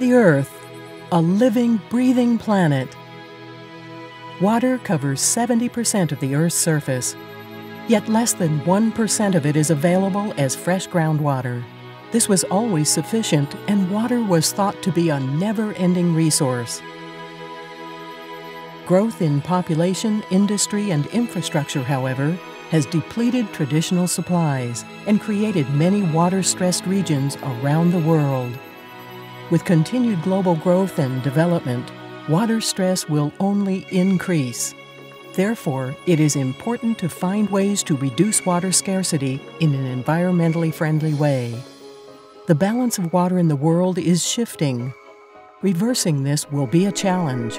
The Earth, a living, breathing planet. Water covers 70% of the Earth's surface, yet less than 1% of it is available as fresh groundwater. This was always sufficient, and water was thought to be a never ending resource. Growth in population, industry, and infrastructure, however, has depleted traditional supplies and created many water stressed regions around the world. With continued global growth and development, water stress will only increase. Therefore, it is important to find ways to reduce water scarcity in an environmentally friendly way. The balance of water in the world is shifting. Reversing this will be a challenge.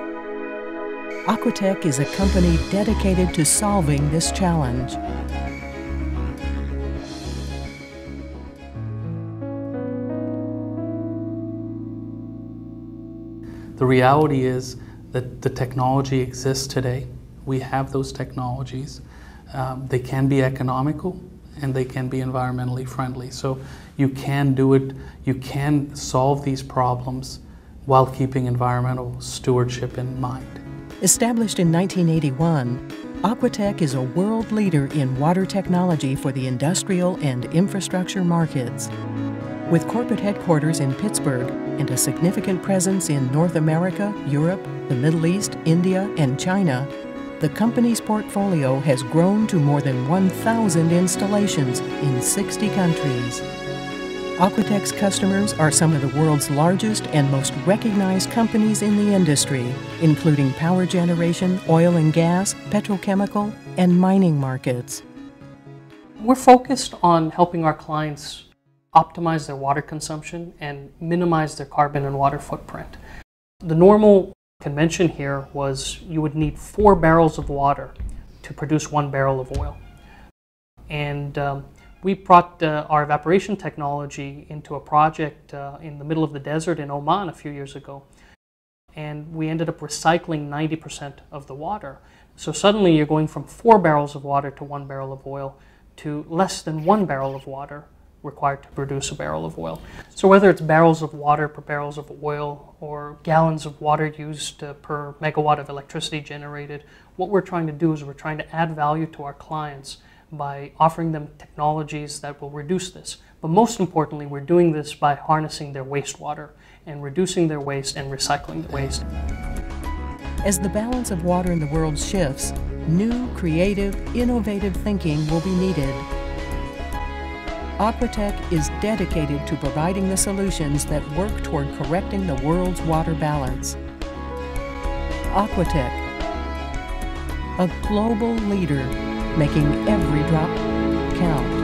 Aquatech is a company dedicated to solving this challenge. The reality is that the technology exists today. We have those technologies. Um, they can be economical and they can be environmentally friendly. So you can do it, you can solve these problems while keeping environmental stewardship in mind. Established in 1981, Aquatech is a world leader in water technology for the industrial and infrastructure markets. With corporate headquarters in Pittsburgh and a significant presence in North America, Europe, the Middle East, India, and China, the company's portfolio has grown to more than 1,000 installations in 60 countries. Aquatech's customers are some of the world's largest and most recognized companies in the industry, including power generation, oil and gas, petrochemical, and mining markets. We're focused on helping our clients optimize their water consumption and minimize their carbon and water footprint. The normal convention here was you would need four barrels of water to produce one barrel of oil. And um, we brought uh, our evaporation technology into a project uh, in the middle of the desert in Oman a few years ago. And we ended up recycling 90% of the water. So suddenly you're going from four barrels of water to one barrel of oil to less than one barrel of water required to produce a barrel of oil. So whether it's barrels of water per barrels of oil or gallons of water used uh, per megawatt of electricity generated, what we're trying to do is we're trying to add value to our clients by offering them technologies that will reduce this. But most importantly, we're doing this by harnessing their wastewater and reducing their waste and recycling the waste. As the balance of water in the world shifts, new, creative, innovative thinking will be needed Aquatech is dedicated to providing the solutions that work toward correcting the world's water balance. Aquatech, a global leader making every drop count.